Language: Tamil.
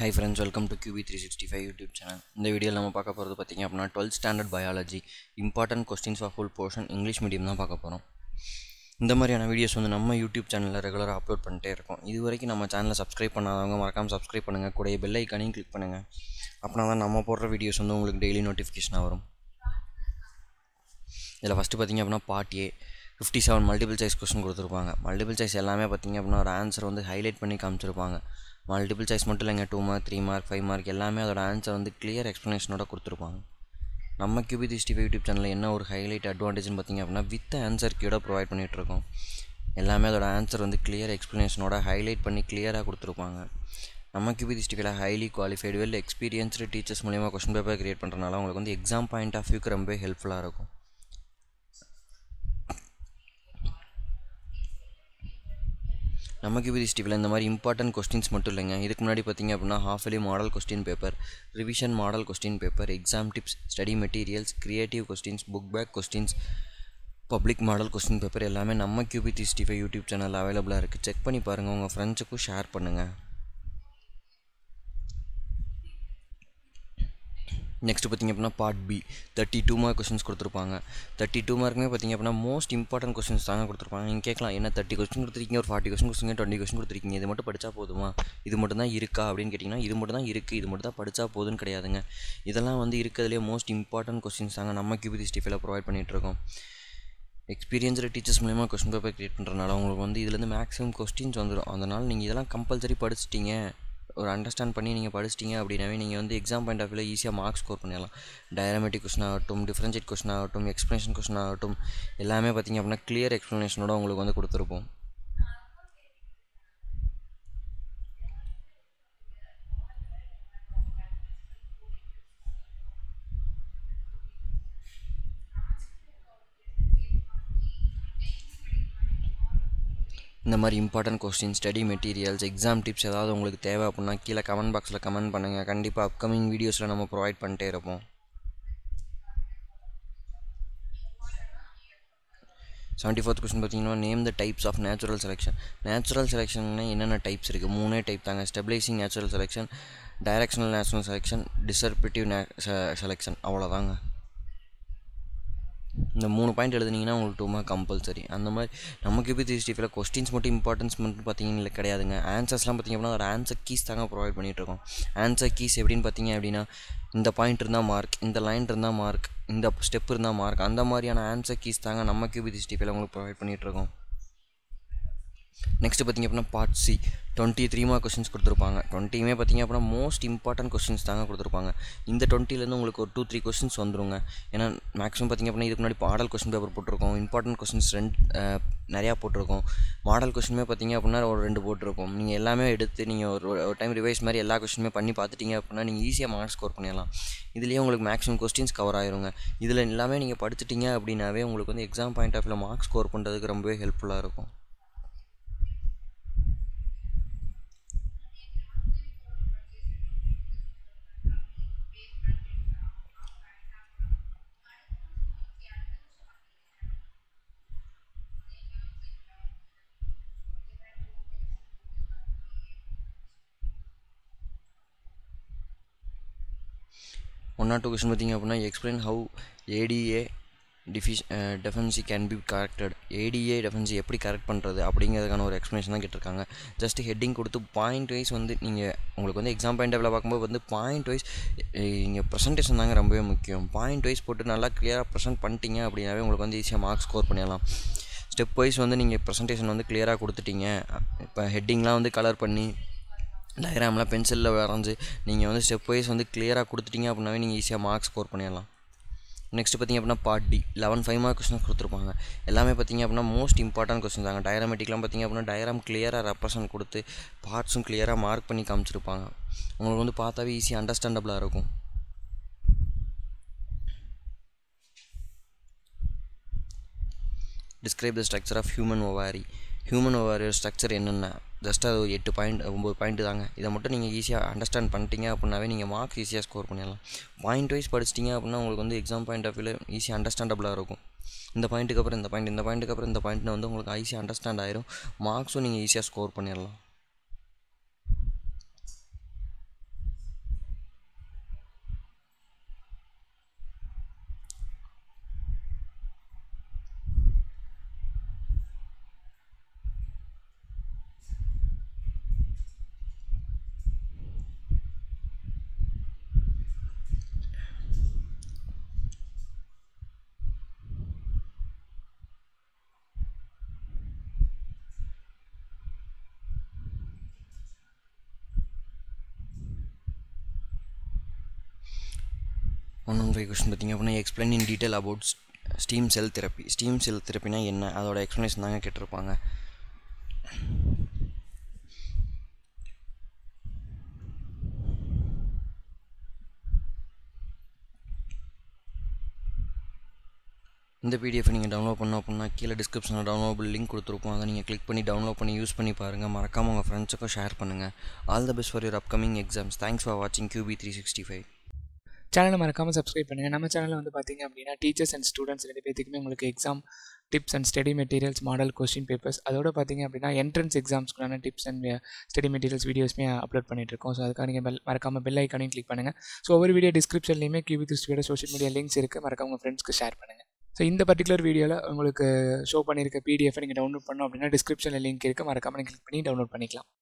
Hi friends welcome to Q B three sixty five YouTube channel இந்த வீடியோவில் நம்ம பார்க்க போகிறது பார்த்திங்க அப்படின்னா twelfth standard biology important questions of full portion English medium தான் பார்க்க போகிறோம் இந்த மாதிரியான வீடியோஸ் வந்து நம்ம யூடியூப் சேனலில் ரெகுலராக அப்லோட் பண்ணிட்டே இருக்கோம். இது வரைக்கும் நம்ம சேனலை சப்ஸ்கிரைப் பண்ணாதவங்க மறக்காமல் சப்ஸ்கிரைப் பண்ணுங்கள் கூட பெல் ஐக்கானையும் கிளிக் பண்ணுங்கள் அப்படின்னா தான் நம்ம போடுற வீடியோஸ் வந்து உங்களுக்கு டெய்லி நோட்டிஃபிகேஷனாக வரும். இதில் ஃபஸ்ட்டு பார்த்திங்க அப்படின்னா part A fifty seven multiple choice question கொடுத்துருப்பாங்க. மல்டிபிள் சாய்ஸ் எல்லாமே பார்த்திங்க அப்படின்னா ஒரு ஆன்சர் வந்து ஹைலைட் பண்ணி காமிச்சிருப்பாங்க. மல்டிபிள் சாய்ஸ் மட்டும் இல்லைங்க two mark three mark five mark எல்லாமே அதோட ஆன்சர் வந்து கிளியர் எக்ஸ்ப்ளனேஷனோட கொடுத்துருப்பாங்க. நம்ம கியூபி த்ரீ ஃபைவ் யூடியூப் சேனலில் என்ன ஒரு ஹைலைட் அட்வான்டேஜ்னு பார்த்திங்க அப்படின்னா வித் ஆன்சர் கீயோட ப்ரொவைட் பண்ணிகிட்ருக்கோம் எல்லாமே அதோட ஆன்சர் வந்து கிளியர் எக்ஸ்ப்ளனேஷனோட ஹைலைட் பண்ணி கிளியராக கொடுத்துருப்பாங்க. நம்ம Q B three highly qualified well experienced teachers மூலியமாக கொஸ்டின் பேப்பர் கிரியேட் பண்ணுறதுனால உங்களுக்கு வந்து எக்ஸாம் பாயிண்ட் ஆஃப் வியூக்கு ரொம்பவே ஹெல்ப்ஃபுல்லாக இருக்கும். நமக்கு விதி ஸ்டிவில் இந்த மாதிரி இம்பார்ட்டன்ட் கொஸ்டின்ஸ் மட்டும் இல்லைங்க. இதுக்கு முன்னாடி பார்த்தீங்க அப்படின்னா half yearly model question paper revision model question paper exam tips study materials creative questions book back questions public model question paper எல்லாமே நம்ம கியூபி த்ரீ யூடியூப் சேனல் அவைலபிளாக இருக்குது செக் பண்ணி பாருங்கள் உங்கள் ஃப்ரெண்ட்ஸுக்கும் ஷேர் பண்ணுங்கள் நெக்ஸ்ட்டு பார்த்திங்க அப்படின்னா part B thirty two mark questions கொடுத்துருப்பாங்க. தேர்ட்டி டூ மார்க்குமே பார்த்திங்க அப்படின்னா மோஸ்ட் இம்பார்ட்டன்ட் கொஸ்டின்ஸ் தாங்க கொடுத்துருப்பாங்க. நீங்கள் கேட்கலாம் என்ன தேர்ட்டி கொஸ்டின் கொடுத்துருக்கீங்க? ஒரு ஃபார்ட்டி கொஸ்டின் கொடுத்துருங்க டுவெண்ட்டி கொஸ்டின் கொடுத்துருக்கீங்க. இது மட்டும் படித்தா போதுமா? இது மட்டும் தான் இருக்கா? அப்படின்னு கேட்டிங்கன்னா இது மட்டும் தான் இருக்குது இது மட்டும் தான் படித்தா போதுன்னு கிடையாதுங்க. இதெல்லாம் வந்து இருக்கிறதுலே மோஸ்ட் இம்பார்ட்டன்ட் கொஸ்டின்ஸ் தாங்க நம்ம கியூபி ஸ்டிஃபில் ப்ரொவைட் பண்ணிகிட்ருக்கோம் எக்ஸ்பீரியன்ஸ்டு டீச்சர்ஸ் மூலிமா கொஸ்டின் பேப்பர் க்ரியேட் பண்ணுறதுனால உங்களுக்கு வந்து இதுலேருந்து மேக்ஸிமம் கொஸ்டின்ஸ் வந்துடும் அதனால் நீங்கள் இதெல்லாம் கம்பல்சரி படிச்சிட்டிங்க. ஒரு அண்டர்ஸ்டாண்ட் பண்ணி நீங்கள் படிச்சிட்டிங்க அப்படின்னாவே நீங்கள் வந்து எக்ஸாம் பாயிண்ட் ஆஃப் வியூவில் ஈஸியாக மார்க் ஸ்கோர் பண்ணிடலாம். டயராமெட்டிக் கொஸ்டின் ஆகட்டும் டிஃப்ரென்ஷியட் கொஸ்டின் ஆகட்டும் எக்ஸ்ப்ளனேஷன் கொஸ்டின் ஆகட்டும் எல்லாமே பார்த்திங்க அப்படின்னா கிளியர் எக்ஸ்ப்ளனேஷனோட உங்களுக்கு வந்து கொடுத்துருப்போம். இந்த மாதிரி important question study materials exam tips ஏதாவது உங்களுக்கு தேவை அப்படின்னா கீழே கமெண்ட் பாக்ஸில் கமெண்ட் பண்ணுங்கள் கண்டிப்பாக அப்கமிங் வீடியோஸில் நம்ம ப்ரொவைட் பண்ணிட்டே இருப்போம். செவன்ட்டி ஃபோர்த் கொஸ்டின் பார்த்தீங்கன்னா name the types of natural selection natural செலெக்ஷன்னா என்னென்ன டைப்ஸ் இருக்குது மூணே டைப் தாங்க. Stabilizing natural selection directional natural selection disruptive நே செலெக்ஷன் அவ்வளோதாங்க இந்த மூணு பாயிண்ட் எழுதுனீங்கன்னா உங்களுக்கு டூ மார்க் கம்பல்சரி அந்த மாதிரி நமக்கு இப்போ த்ரீ ஸ்டிஃபில் கொஸ்டின்ஸ் மட்டும் இம்பார்ட்டன்ஸ் மட்டும் பார்த்தீங்கன்னா கிடையாதுங்க. ஆன்சர்ஸ்லாம் பார்த்திங்க அப்படின்னா ஒரு ஆன்சர் கீஸ் தாங்க ப்ரொவைட் பண்ணிகிட்ருக்கோம் ஆன்சர் கீஸ் எப்படின்னு பார்த்தீங்க அப்படின்னா இந்த பாயிண்ட் இருந்தால் மார்க் இந்த லைன் இருந்தால் மார்க் இந்த ஸ்டெப் இருந்தால் மார்க் அந்த மாதிரியான ஆன்சர் கீஸ் தாங்க நம்ம கியூபி த்ரீ ஸ்டிஃபில் உங்களுக்கு ப்ரொவைட் பண்ணிகிட்ருக்கோம் நெக்ஸ்ட்டு பார்த்திங்க அப்படின்னா part C twenty three mark questions கொடுத்துருப்பாங்க. டுவெண்ட்டியுமே பார்த்திங்க அப்படின்னா மோஸ்ட் இம்பார்ட்டன்ட் கொஸ்டின்ஸ் தாங்க கொடுத்துருப்பாங்க. இந்த டுவெண்ட்டிலேருந்து உங்களுக்கு ஒரு டூ த்ரீ கொஸ்டின்ஸ் வந்துருங்க. ஏன்னா மேக்ஸிமம் பார்த்திங்க அப்படின்னா இதுக்கு முன்னாடி மாடல் கொஸ்டின் பேப்பர் போட்டிருக்கோம். இம்பார்ட்டன்ட் கொஸ்டின்ஸ் ரெண்டு நிறையா போட்டிருக்கோம். மாடல் கொஸ்டினுமே பார்த்திங்க அப்படின்னா ஒரு ரெண்டு போட்டிருக்கோம். நீங்கள் எல்லாமே எடுத்து நீங்கள் ஒரு ஒரு டைம் ரிவைஸ் மாதிரி எல்லா கொஸ்டினுமே பண்ணி பார்த்துட்டிங்க அப்படின்னா நீங்கள் ஈஸியாக மார்க் ஸ்கோர் பண்ணிடலாம். இதுலேயே உங்களுக்கு மேக்ஸிமம் கொஸ்டின்ஸ் கவர் ஆயிருங்க. இதில் எல்லாமே நீங்கள் படிச்சிட்டிங்க அப்படின்னாவே உங்களுக்கு வந்து எக்ஸாம் பாயிண்ட் ஆஃப் வியூவில் மார்க் ஸ்கோர் பண்ணுறதுக்கு ரொம்பவே ஹெல்ப்ஃபுல்லாக இருக்கும். ஒன் ஆர் டூ கொஸ்டின் பார்த்திங்க அப்படின்னா explain how ADA டிஃபிஷ் deficiency can be corrected ADA deficiency எப்படி கரெக்ட் பண்ணுறது அப்படிங்கிறதுக்கான ஒரு எக்ஸ்ப்ளனேஷன் தான் கேட்டிருக்காங்க. ஜஸ்ட் ஹெட்டிங் கொடுத்து பாயிண்ட் வைஸ் வந்து நீங்கள் உங்களுக்கு வந்து எக்ஸாம் பாயிண்ட் டெவலப் பார்க்கும்போது வந்து பாயிண்ட் வைஸ் இங்கே ப்ரெசன்டேஷன் தாங்க ரொம்பவே முக்கியம். பாயிண்ட் வைஸ் போட்டு நல்லா க்ளியராக ப்ரெசென்ட் பண்ணிட்டீங்க அப்படின்னாவே உங்களுக்கு வந்து ஈஸியாக மார்க் ஸ்கோர் பண்ணிடலாம். ஸ்டெப் வைஸ் வந்து நீங்கள் ப்ரெசன்டேஷன் வந்து க்ளியராக கொடுத்துட்டீங்க. இப்போ ஹெட்டிங்லாம் வந்து கலர் பண்ணி டயக்ராம்லாம் பென்சிலில் வரைஞ்சி நீங்கள் வந்து ஸ்டெப் வைஸ் வந்து கிளியராக கொடுத்துட்டீங்க அப்படின்னாவே நீங்கள் ஈஸியாக மார்க் ஸ்கோர் பண்ணிடலாம். நெக்ஸ்ட் பார்த்திங்க அப்படின்னா part D eleven five mark question கொடுத்துருப்பாங்க. எல்லாமே பார்த்திங்க அப்படின்னா மோஸ்ட் இம்பார்ட்டன்ட் கொஸ்டின் தாங்க. டயராமெட்டிக்லாம் பார்த்திங்க அப்படின்னா டயராம் கிளியராக ரெப்ரசன்ட் கொடுத்து பார்ட்ஸும் கிளியராக மார்க் பண்ணி காமிச்சிருப்பாங்க. உங்களுக்கு வந்து பார்த்தாவே ஈஸியாக அண்டர்ஸ்டாண்டபிளாக இருக்கும். Describe the structure of human ovary human ஓவாரியோட structure என்னென்ன? ஜஸ்ட் அது ஒரு எட்டு பாயிண்ட் ஒம்பது பாயிண்ட் தாங்க. இதை மட்டும் நீங்கள் ஈஸியாக அண்டர்ஸ்டாண்ட் பண்ணிட்டீங்க அப்படின்னாவே நீங்கள் மார்க்ஸ் ஈஸியாக ஸ்கோர் பண்ணிடலாம். பாயிண்ட் வைஸ் படிச்சிட்டிங்க அப்படின்னா உங்களுக்கு வந்து எக்ஸாம் பாயிண்ட் ஆஃப் வியூவில் ஈஸியாக அண்டர்ஸ்டாண்டபிளாக இருக்கும். இந்த பாயிண்ட்டுக்கு அப்புறம் இந்த பாயிண்ட் இந்த பாயிண்ட்டுக்கு அப்புறம் இந்த பாயிண்ட்னு வந்து உங்களுக்கு ஈஸியாக அண்டர்ஸ்டாண்ட் ஆயிரும். மார்க்ஸும் நீங்கள் ஈஸியாக ஸ்கோர் பண்ணிடலாம். ஒன் ஒன் ஃபைவ் கொஸ்டின் பார்த்தீங்க அப்படின்னா explain in detail about stem cell therapy stem cell தெரப்பினா என்ன? அதோட எக்ஸ்ப்ளனேஷன் தாங்க கேட்டிருப்பாங்க. இந்த பிடிஎஃப் நீங்கள் டவுன்லோட் பண்ணோம் அப்படின்னா கீழே டிஸ்கிரிப்ஷனில் டவுன்லோடபிள் லிங்க் கொடுத்துருப்போம் அதை நீங்கள் கிளிக் பண்ணி டவுன்லோட் பண்ணி யூஸ் பண்ணி பாருங்கள் மறக்காமல் உங்கள் ஃப்ரெண்ட்ஸுக்கும் ஷேர் பண்ணுங்கள் all the best for your upcoming exams thanks for வாட்சிங் Q B three sixty five சேனலை மறக்காமல் சப்ஸ்கிரைப் பண்ணுங்கள் நம்ம சேனலில் வந்து பார்த்தீங்க அப்படின்னா டீச்சர்ஸ் அண்ட் ஸ்டூடெண்ட்ஸ் ரெண்டு பேத்துக்குமே உங்களுக்கு exam tips and study materials model question papers அதோட பார்த்தீங்க அப்படின்னா என்ட்ரன்ஸ் எக்ஸாம்ஸ்க்குள்ளான டிப்ஸ் அண்ட் ஸ்டடி மெட்டீரியல்ஸ் வீடியோஸ்மே அப்லோட் பண்ணிட்டு இருக்கோம். ஸோ அதுக்காக நீங்கள் பெல் மறக்காமல் பெல் ஐக்கானையும் கிளிக் பண்ணுங்கள் ஸோ ஒவ்வொரு வீடியோ டிஸ்கிரிப்ஷன்லையுமே கியூபி திருஷ்டியோட சோஷியல் மீடியா லிங்க்ஸ் இருக்குது மறக்காம உங்கள் ஃப்ரெண்ட்ஸ்க்கு ஷேர் பண்ணுங்கள் ஸோ இந்த பர்டிகுலர் வீடியோவில் உங்களுக்கு ஷோ பண்ணியிருக்க பிடிஎஃப் நீங்கள் டவுன்லோட் பண்ணோம் அப்படின்னா டிஸ்கிரிப்ஷனில் லிங்க் இருக்குது மறக்காமல் நீங்கள் கிளிக் பண்ணி டவுன்லோட் பண்ணிக்கலாம்.